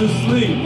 To sleep.